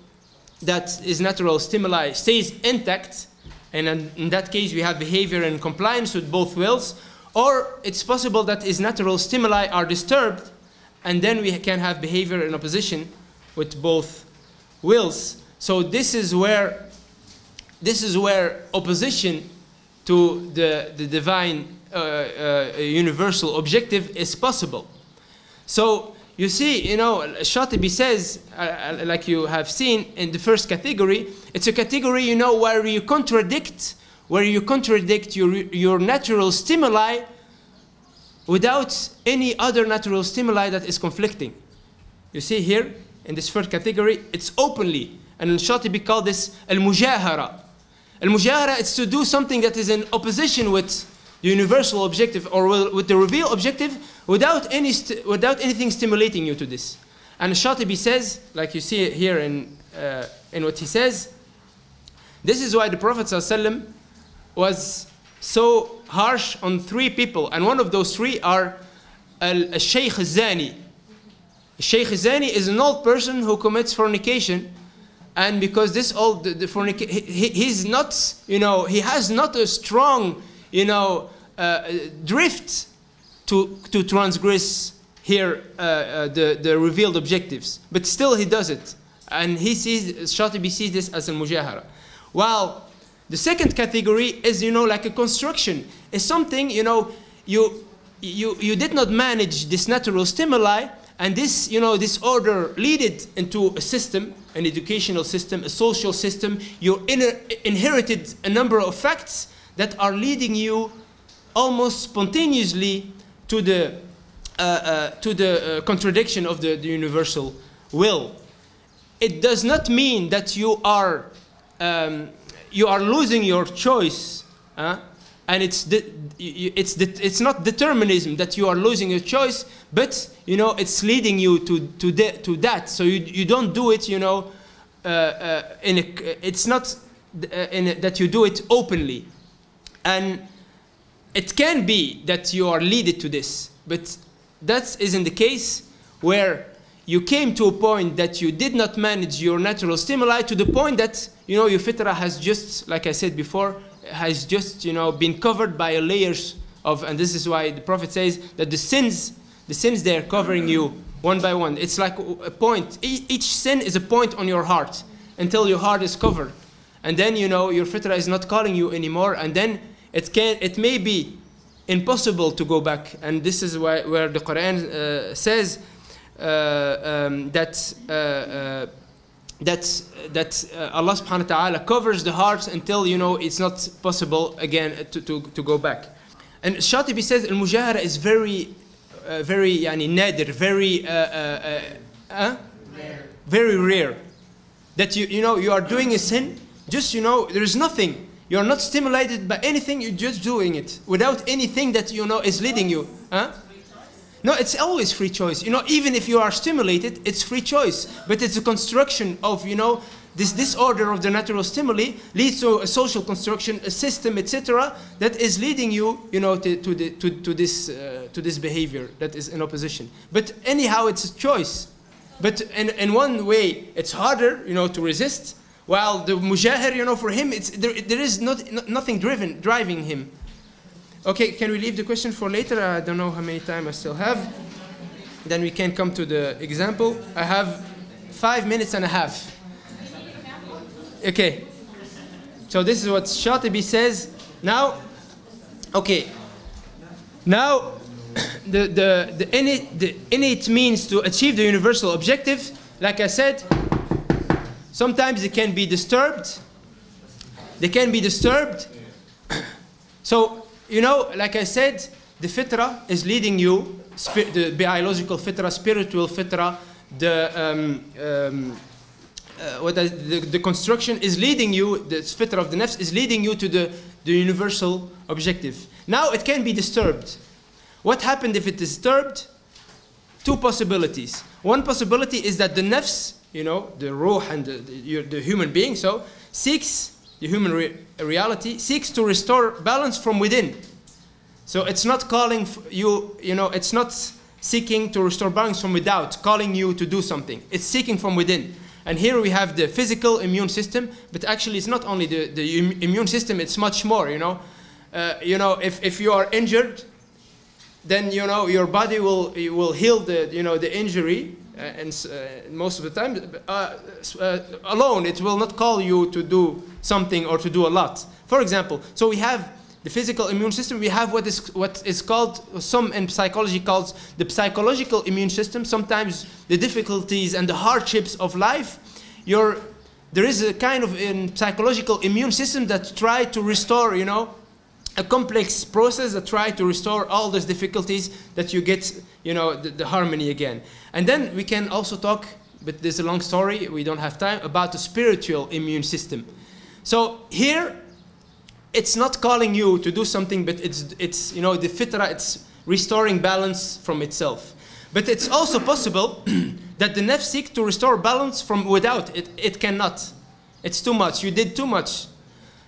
that his natural stimuli stays intact, and in that case we have behavior in compliance with both wills, or it's possible that his natural stimuli are disturbed and then we can have behavior in opposition with both wills. So this is where this is where opposition to the, the divine uh, uh, universal objective is possible. So you see, you know, Shatibi says, uh, like you have seen in the first category, it's a category, you know, where you contradict, where you contradict your, your natural stimuli without any other natural stimuli that is conflicting. You see here, in this first category, it's openly, and in Shatibi called this al-mujahara. Al-mujahara is to do something that is in opposition with the universal objective or with the reveal objective without, any without anything stimulating you to this. And Shatibi says, like you see here in, uh, in what he says, this is why the Prophet was so harsh on three people, and one of those three are al Shaykh Zani. Shaykh Zani is an old person who commits fornication, and because this old the, the fornica- he, he's not, you know, he has not a strong, you know, uh, drift to to transgress here uh, uh, the the revealed objectives, but still he does it, and he sees Shatibi sees this as a mujahara, while the second category is, you know, like a construction. It's something, you know, you, you, you did not manage this natural stimuli, and this, you know, this order leaded into a system, an educational system, a social system. You inherited a number of facts that are leading you almost spontaneously to the, uh, uh, to the uh, contradiction of the, the universal will. It does not mean that you are um, you are losing your choice, uh, and it's it's it's not determinism that you are losing your choice, but you know it's leading you to to to that. So you you don't do it, you know, uh, uh, in a, it's not in a, that you do it openly, and it can be that you are leaded to this, but that isn't the case where you came to a point that you did not manage your natural stimuli to the point that you know your fitra has just like i said before has just you know been covered by layers of, and this is why the Prophet says that the sins, the sins they are covering you one by one. It's like a point. Each sin is a point on your heart until your heart is covered, and then you know your fitrah is not calling you anymore, and then it can, it may be impossible to go back, and this is why where the Quran uh, says uh, um, that. Uh, uh, that that uh, Allah subhanahu wa ta'ala covers the heart until you know it's not possible again to, to, to go back. And Shatibi says al-mujahara is very uh, very yani nadir, very uh, uh, uh, very rare. That you you know you are doing a sin, just you know there is nothing. You are not stimulated by anything. You're just doing it without anything that you know is leading you. Huh? No, it's always free choice. You know, even if you are stimulated, it's free choice. But it's a construction of, you know, this disorder of the natural stimuli leads to a social construction, a system, etc., that is leading you, you know, to, to, the, to, to, this, uh, to this behavior that is in opposition. But anyhow, it's a choice. But in, in one way, it's harder, you know, to resist. While the mujahir, you know, for him, it's, there, there is not, no- nothing driven, driving him. Okay, can we leave the question for later? I don't know how many time I still have. Then we can come to the example. I have five minutes and a half. Okay. So this is what Shatibi says. Now, okay. Now, *coughs* the, the, the, innate, the innate means to achieve the universal objective, like I said, sometimes it can be disturbed. They can be disturbed. *coughs* So, you know, like I said, the fitra is leading you, the biological fitra, spiritual fitra, the, um, um, uh, what is, the, the construction is leading you, the fitra of the nafs is leading you to the, the universal objective. Now it can be disturbed. What happened if it is disturbed? Two possibilities. One possibility is that the nafs, you know, the ruh and the, the, the human being, so, seeks, the human re- reality, seeks to restore balance from within. So it's not calling you, you know, it's not seeking to restore balance from without, calling you to do something. It's seeking from within. And here we have the physical immune system, but actually it's not only the, the im- immune system, it's much more, you know. Uh, you know, if, if you are injured, then you know your body will will heal the you know the injury uh, and uh, most of the time uh, uh, alone it will not call you to do something or to do a lot. For example so we have the physical immune system we have what is what is called some in psychology calls the psychological immune system. Sometimes the difficulties and the hardships of life your there is a kind of um, psychological immune system that try to restore you know a complex process that try to restore all those difficulties that you get you know the, the harmony again. And then we can also talk but there's a long story we don't have time about the spiritual immune system so here it's not calling you to do something but it's it's you know the fitra it's restoring balance from itself. But it's also possible *clears throat* that the nafs seek to restore balance from without. It it cannot. It's too much. You did too much.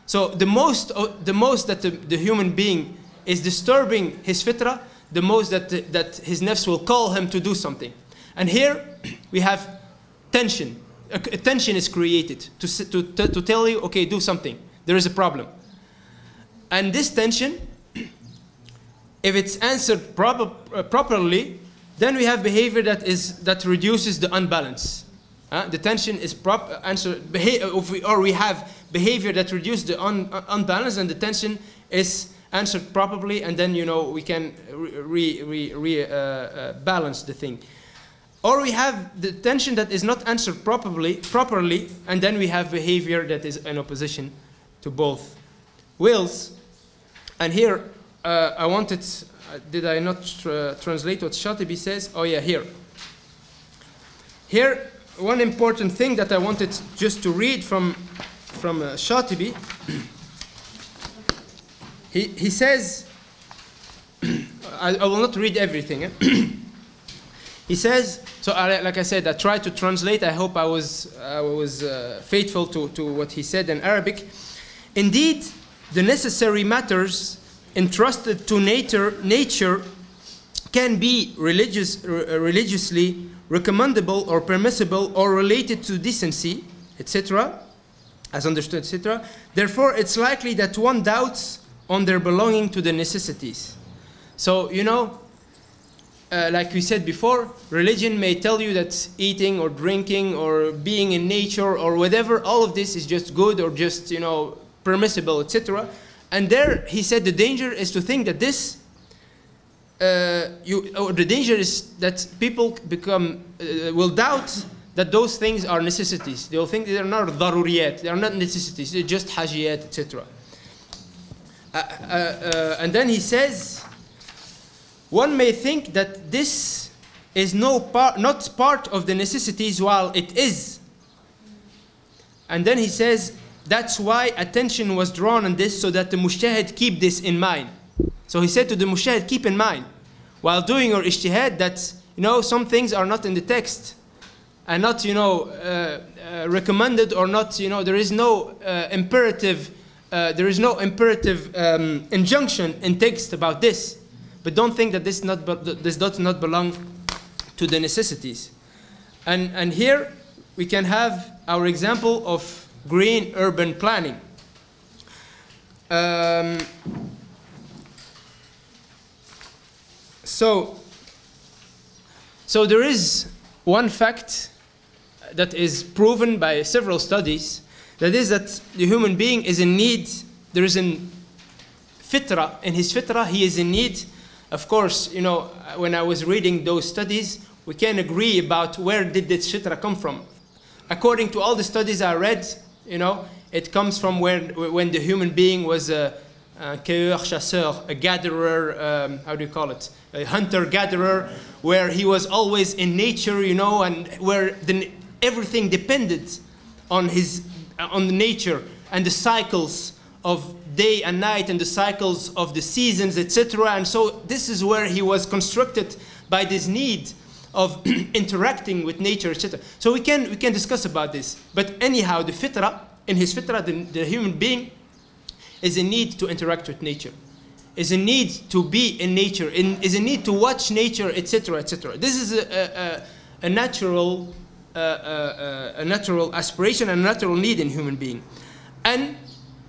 So the most, uh, the most that the, the human being is disturbing his fitra, the most that, the, that his nafs will call him to do something. And here *clears throat* we have tension. A, a is created to, to, to, tell you, okay, do something. There is a problem. And this tension, if it's answered proper, uh, properly, then we have behavior that, is, that reduces the unbalance. Uh, the tension is prop answer beha- uh, we, or we have behavior that reduces the un, uh, unbalance and the tension is answered properly and then you know we can re, re, re, uh, uh, balance the thing or we have the tension that is not answered properly properly and then we have behavior that is in opposition to both wills and here uh, I wanted uh, did I not tr- translate what Shatibi says oh yeah here here, one important thing that I wanted just to read from, from uh, Shatibi, *clears throat* he, he says, *clears throat* I, I will not read everything. eh? *clears throat* he says, so like I said, I tried to translate. I hope I was, I was uh, faithful to, to what he said in Arabic. Indeed, the necessary matters entrusted to nature, nature can be religious, r- religiously recommendable or permissible or related to decency, etc., as understood, etc. Therefore, it's likely that one doubts on their belonging to the necessities. So, you know, uh, like we said before, religion may tell you that eating or drinking or being in nature or whatever, all of this is just good or just, you know, permissible, etc. And there, he said the danger is to think that this, uh, you, or the danger is that people become, uh, will doubt that those things are necessities. They'll think they're not daruriyat, they are not necessities, they're just hajiyat, etc. Uh, uh, uh, and then he says, one may think that this is no par- not part of the necessities while it is. And then he says, that's why attention was drawn on this so that the mujtahid keep this in mind. So he said to the mujtahid, keep in mind, while doing your ijtihad, that, you know, some things are not in the text and not, you know, uh, uh, recommended or not, you know, there is no uh, imperative, uh, there is no imperative um, injunction in text about this. But don't think that this, not, this does not belong to the necessities. And, and here we can have our example of green urban planning. Um, so, so there is one fact that is proven by several studies that is that the human being is in need there is an fitra in his fitra he is in need of course you know when i was reading those studies we can agree about where did this fitra come from. According to all the studies i read you know it comes from where when the human being was a, a chasseur a gatherer um, how do you call it? A hunter gatherer where he was always in nature you know and where the everything depended on his on the nature and the cycles of day and night and the cycles of the seasons etc and so this is where he was constructed by this need of *clears throat* interacting with nature etc so we can we can discuss about this. But anyhow the fitra in his fitra the, the human being is a need to interact with nature is a need to be in nature in, is a need to watch nature etc etc this is a, a, a natural uh, uh, a natural aspiration and a natural need in human being. And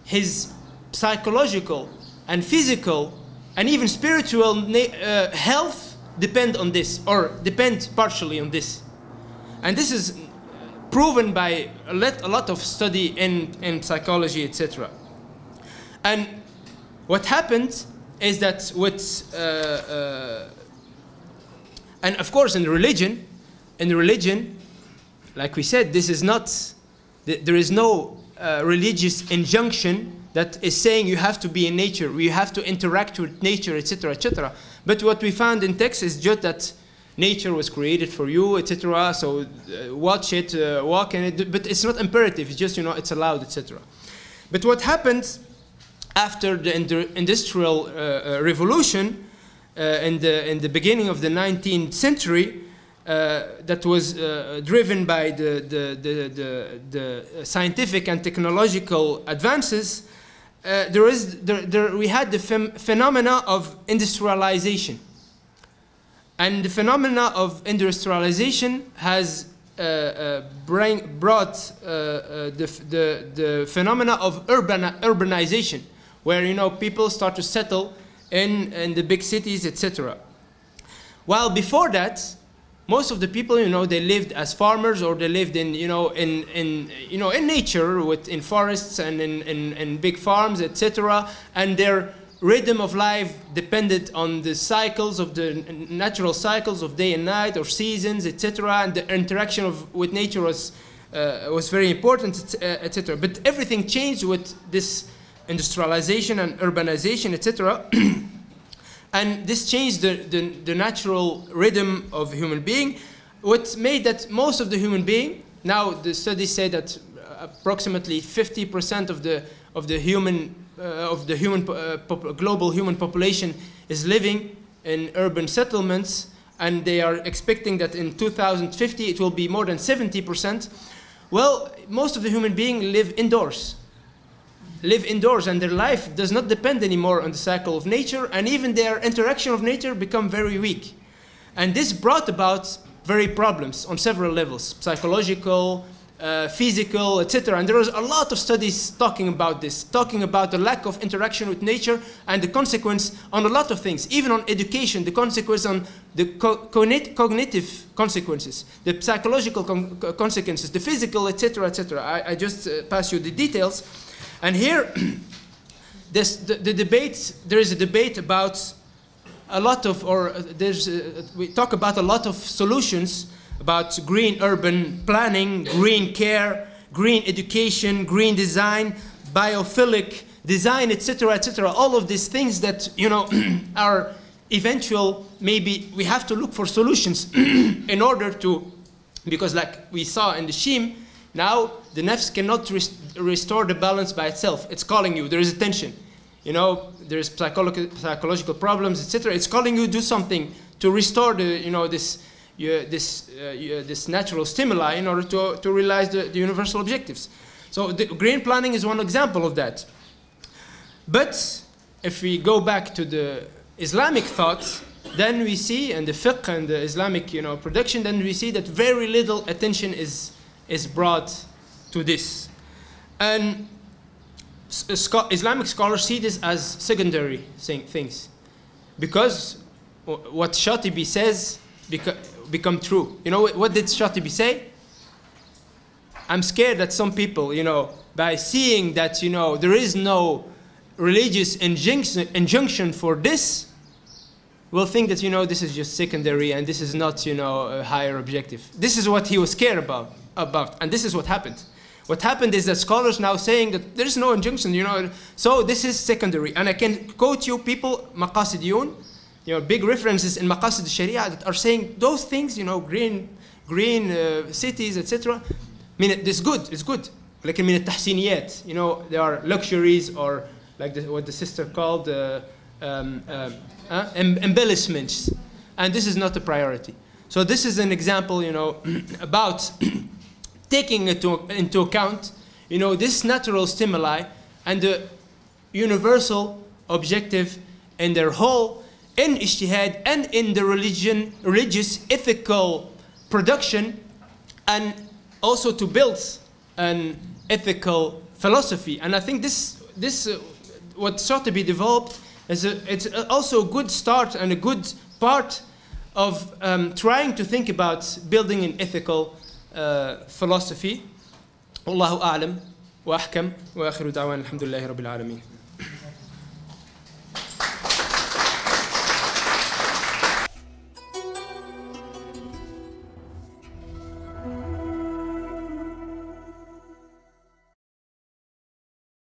his psychological and physical and even spiritual uh, health depend on this, or depend partially on this. And this is proven by a lot, of study in, in psychology, etc. And what happened is that with, uh, uh, and of course in religion, in religion, like we said, this is not, there is no religious injunction that is saying you have to be in nature, you have to interact with nature, etc., etc. But what we found in text is just that nature was created for you, etc. So uh, watch it, uh, walk in it, but it's not imperative. It's just you know it's allowed, etc. But what happened after the industrial uh, uh, revolution uh, in the in the beginning of the 19th century? Uh, that was uh, driven by the, the, the, the, the scientific and technological advances, uh, there is, there, there, we had the phenomena of industrialization. And the phenomena of industrialization has uh, uh, bring, brought uh, the, the, the phenomena of urban, urbanization, where you know, people start to settle in, in the big cities, etc. While before that, most of the people, you know, they lived as farmers or they lived in, you know, in, in, you know, in nature, with, in forests and in, in, in big farms, etc. And their rhythm of life depended on the cycles of the natural cycles of day and night or seasons, etc. And the interaction of, with nature was, uh, was very important, etc. But everything changed with this industrialization and urbanization, etc. *clears throat* and this changed the, the, the, natural rhythm of human being. What made that most of the human being now the studies say that approximately 50% of the of the human uh, of the human uh, global human population is living in urban settlements and they are expecting that in 2050 it will be more than 70% well most of the human being live indoors live indoors and their life does not depend anymore on the cycle of nature and even their interaction of nature become very weak and this brought about very problems on several levels psychological uh, physical, etc. And there is a lot of studies talking about this, talking about the lack of interaction with nature and the consequence on a lot of things, even on education, the consequence on the co- cognitive consequences, the psychological con- consequences, the physical, etc., etc. I, I just uh, pass you the details. And here, *clears throat* this, the, the debate, there is a debate about a lot of, or uh, there's, uh, we talk about a lot of solutions about green urban planning, green care, green education, green design, biophilic design, etc., etc. All of these things that you know *clears throat* are eventual. Maybe we have to look for solutions *clears throat* in order to, because like we saw in the Shim, now the nafs cannot res- restore the balance by itself. It's calling you. There is a tension. You know, there's psycholo- psychological problems, etc. It's calling you to do something to restore the, you know, this, you, this, uh, you, this natural stimuli in order to, to realize the, the universal objectives. So the green planning is one example of that. But if we go back to the Islamic thoughts, then we see, and the fiqh and the Islamic, you know, production, then we see that very little attention is, is brought to this. And uh, Islamic scholars see this as secondary thing, things, because what Shatibi says beco- become true. You know what, what did Shatibi say? I'm scared that some people, you know, by seeing that you know there is no religious injunction, injunction for this, will think that you know this is just secondary and this is not you know a higher objective. This is what he was scared about, about, and this is what happened. What happened is that scholars now saying that there is no injunction, you know. So this is secondary. And I can quote you people, Maqasidiyun, you know, big references in Maqasid al-Sharia that are saying those things, you know, green, green uh, cities, etc. I mean, it's good, it's good. Like, I mean, tahsiniyat, you know, there are luxuries or like the, what the sister called uh, um, uh, uh, embellishments. And this is not a priority. So this is an example, you know, *clears throat* about taking into, into account, you know, this natural stimuli and the universal objective in their whole, in ijtihad and in the religion, religious, ethical production, and also to build an ethical philosophy. And I think this, this uh, what sought to be developed, is a, it's also a good start and a good part of um, trying to think about building an ethical philosophy. والله أعلم وأحكم وآخر دعوانا الحمد لله رب العالمين